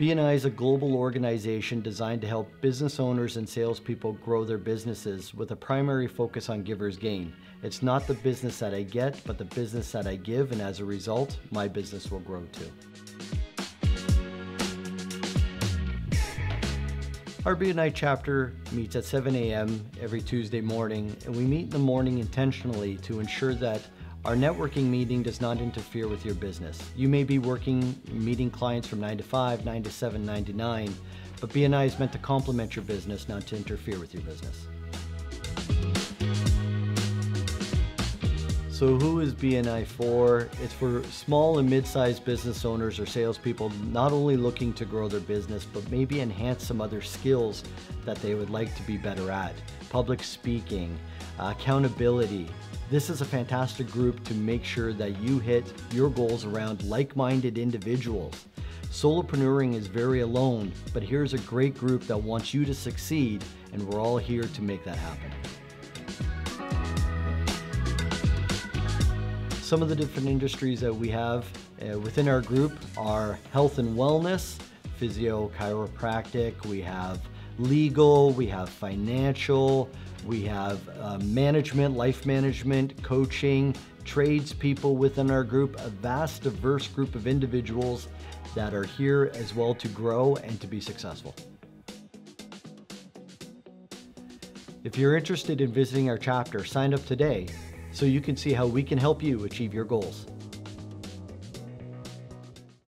BNI is a global organization designed to help business owners and salespeople grow their businesses with a primary focus on giver's gain. It's not the business that I get, but the business that I give, and as a result, my business will grow too. Our BNI chapter meets at 7 a.m. every Tuesday morning, and we meet in the morning intentionally to ensure that our networking meeting does not interfere with your business. You may be working, meeting clients from 9 to 5, 9 to 7, 9 to 9, but BNI is meant to complement your business, not to interfere with your business. So who is BNI for? It's for small and mid-sized business owners or salespeople not only looking to grow their business, but maybe enhance some other skills that they would like to be better at. Public speaking, uh, accountability, this is a fantastic group to make sure that you hit your goals around like-minded individuals. Solopreneuring is very alone, but here's a great group that wants you to succeed, and we're all here to make that happen. Some of the different industries that we have uh, within our group are health and wellness, physio, chiropractic, we have legal, we have financial, we have uh, management, life management, coaching, tradespeople within our group, a vast, diverse group of individuals that are here as well to grow and to be successful. If you're interested in visiting our chapter, sign up today so you can see how we can help you achieve your goals.